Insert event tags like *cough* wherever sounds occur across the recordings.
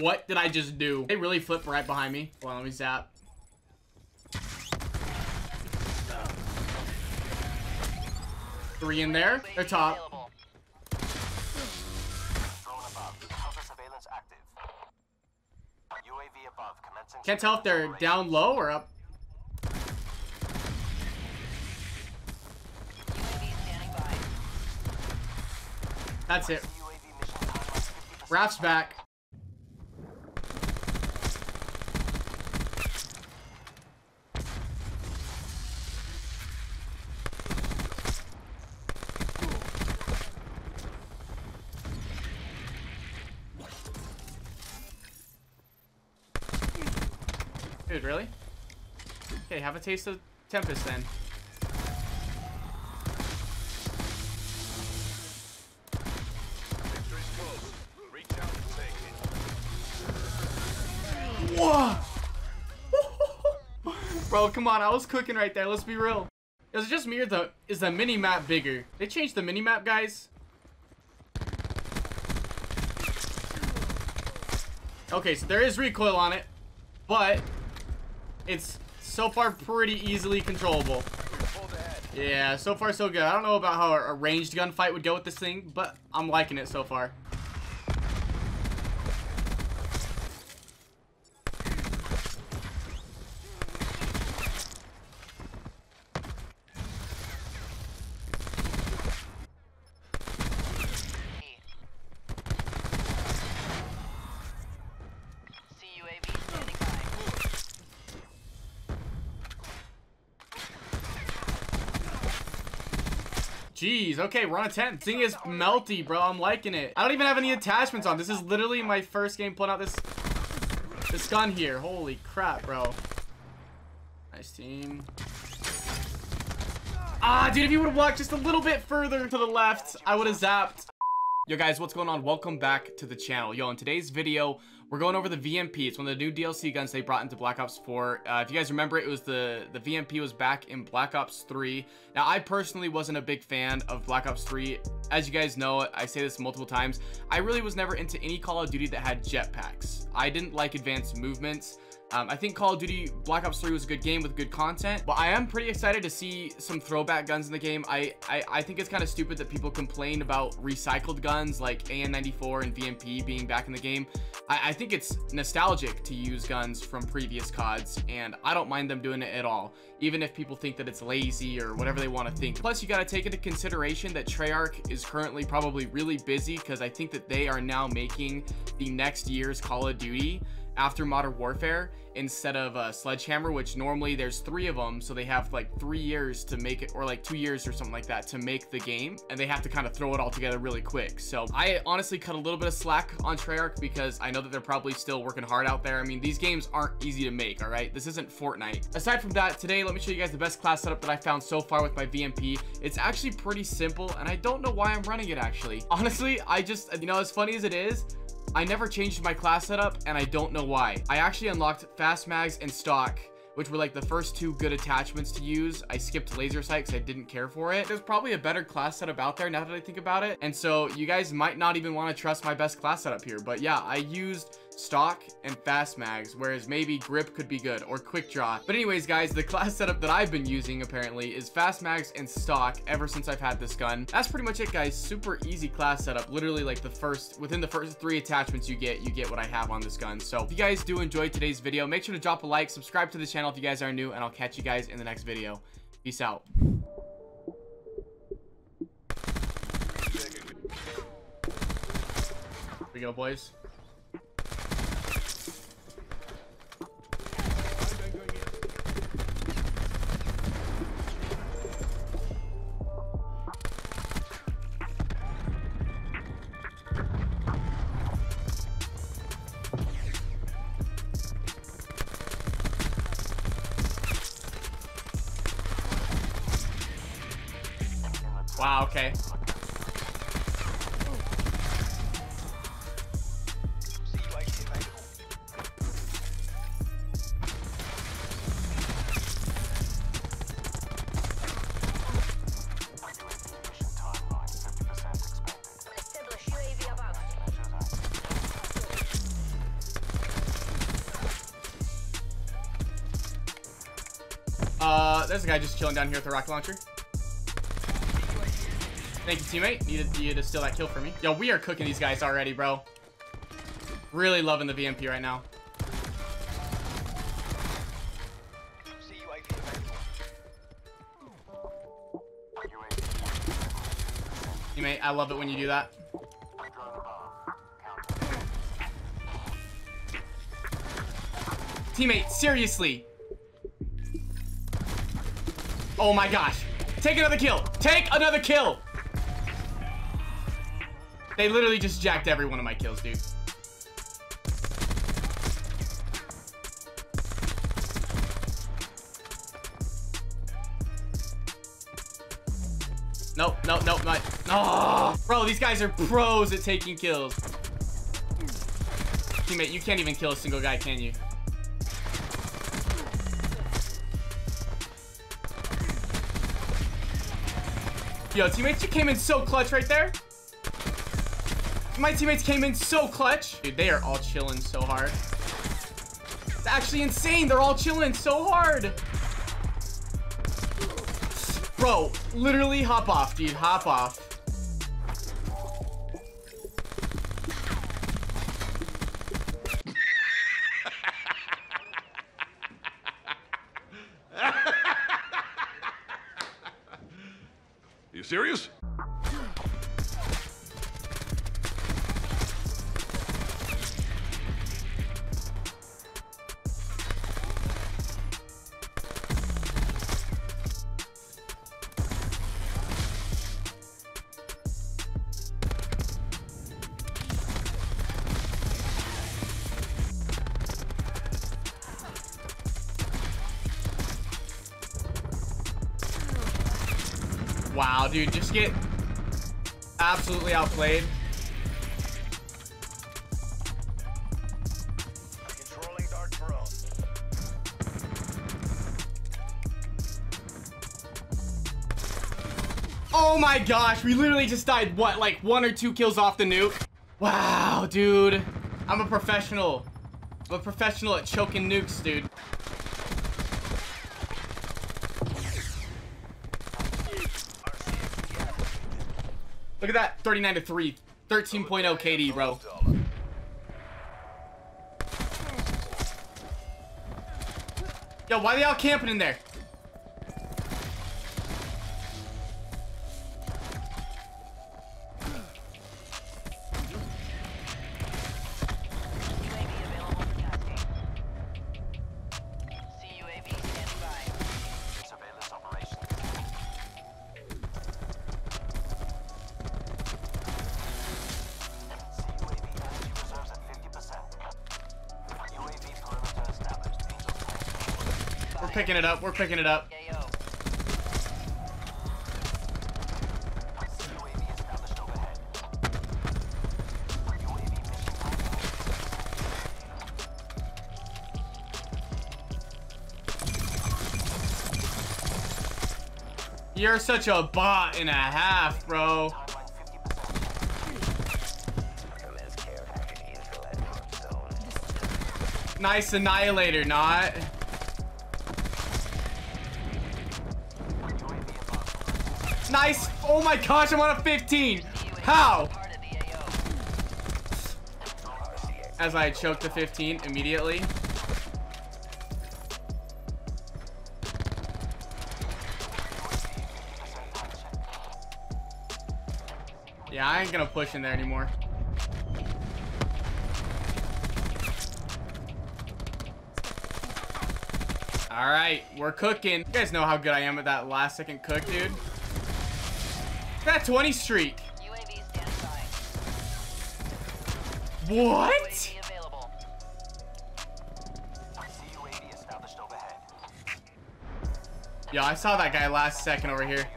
What did I just do? They really flipped right behind me. Well, let me zap. Three in there. They're top. Can't tell if they're down low or up. That's it. Raft's back. Dude, really? Okay, have a taste of Tempest then. Whoa! *laughs* Bro, come on, I was cooking right there. Let's be real. Is it just me or the is the mini map bigger? They changed the mini map, guys. Okay, so there is recoil on it, but it's so far pretty easily controllable. Yeah, so far so good. I don't know about how a ranged gunfight would go with this thing, but I'm liking it so far. Jeez, okay, we're on a 10. This thing is melty, bro. I'm liking it. I don't even have any attachments on. This is literally my first game pulling out this this gun here. Holy crap, bro. Nice team. Ah, dude, if you would have walked just a little bit further to the left, I would have zapped. Yo, guys, what's going on? Welcome back to the channel. Yo, in today's video, we're going over the VMP. It's one of the new DLC guns they brought into Black Ops 4. Uh, if you guys remember, it was the, the VMP was back in Black Ops 3. Now, I personally wasn't a big fan of Black Ops 3. As you guys know, I say this multiple times, I really was never into any Call of Duty that had jetpacks. I didn't like advanced movements. Um, I think Call of Duty Black Ops 3 was a good game with good content, but I am pretty excited to see some throwback guns in the game. I, I, I think it's kind of stupid that people complain about recycled guns like AN-94 and VMP being back in the game. I, I think it's nostalgic to use guns from previous CODs, and I don't mind them doing it at all, even if people think that it's lazy or whatever they want to think. Plus, you got to take into consideration that Treyarch is currently probably really busy because I think that they are now making the next year's Call of Duty after Modern Warfare instead of uh, Sledgehammer, which normally there's three of them, so they have like three years to make it, or like two years or something like that to make the game, and they have to kind of throw it all together really quick. So I honestly cut a little bit of slack on Treyarch because I know that they're probably still working hard out there. I mean, these games aren't easy to make, all right? This isn't Fortnite. Aside from that, today, let me show you guys the best class setup that I found so far with my VMP. It's actually pretty simple, and I don't know why I'm running it, actually. *laughs* Honestly, I just, you know, as funny as it is, I never changed my class setup, and I don't know why. I actually unlocked Fast Mags and Stock, which were like the first two good attachments to use. I skipped laser sight because I didn't care for it. There's probably a better class setup out there now that I think about it. And so you guys might not even want to trust my best class setup here. But yeah, I used stock and fast mags whereas maybe grip could be good or quick draw. But anyways guys the class setup that i've been using apparently is fast mags and stock ever since i've had this gun. That's pretty much it guys. Super easy class setup. Literally like the first within the first three attachments you get you get what i have on this gun. So if you guys do enjoy today's video make sure to drop a like subscribe to the channel if you guys are new and i'll catch you guys in the next video. Peace out. We go boys Wow, okay. Uh, there's a guy just chilling down here with a rocket launcher. Thank you, teammate. Needed you to steal that kill for me. Yo, we are cooking these guys already, bro. Really loving the VMP right now. Teammate, I love it when you do that. Teammate, seriously. Oh my gosh. Take another kill. Take another kill. They literally just jacked every one of my kills, dude. Nope, nope, nope, not. Oh, bro, these guys are pros at taking kills. Teammate, you can't even kill a single guy, can you? Yo, teammates, you came in so clutch right there. My teammates came in so clutch. Dude, they are all chilling so hard. It's actually insane. They're all chilling so hard. Bro, literally hop off, dude. Hop off. Wow, dude, just get absolutely outplayed. Controlling dark drone. Oh my gosh, we literally just died, what, like one or two kills off the nuke? Wow, dude. I'm a professional. I'm a professional at choking nukes, dude. Look at that, 39 to 3, 13.0 KD, bro. Yo, why are they all camping in there? Picking it up, we're picking it up. You're such a bot and a half, bro. Timeline 50%. care package info at drop zone. Nice annihilator, not. Nice. Oh my gosh, I'm on a 15. How? As I choked the 15 immediately. Yeah, I ain't gonna push in there anymore. All right, we're cooking. You guys know how good I am at that last second cook, dude. That 20 streak. What? Yo, I saw that guy last second over here.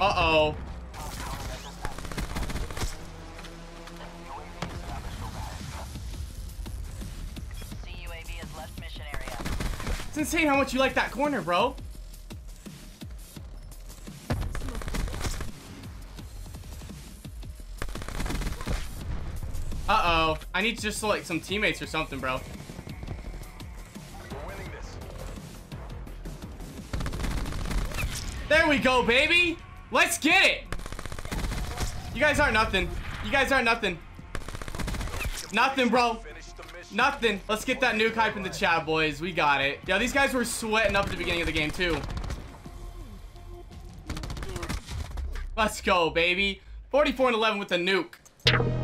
Uh-oh. It's insane how much you like that corner, bro. Uh-oh. I need just like some teammates or something, bro. There we go, baby. Let's get it. You guys aren't nothing. You guys aren't nothing. Nothing, bro. Nothing. Let's get that nuke hype in the chat, boys. We got it. Yeah, these guys were sweating up at the beginning of the game, too. Let's go, baby. 44 and 11 with the nuke.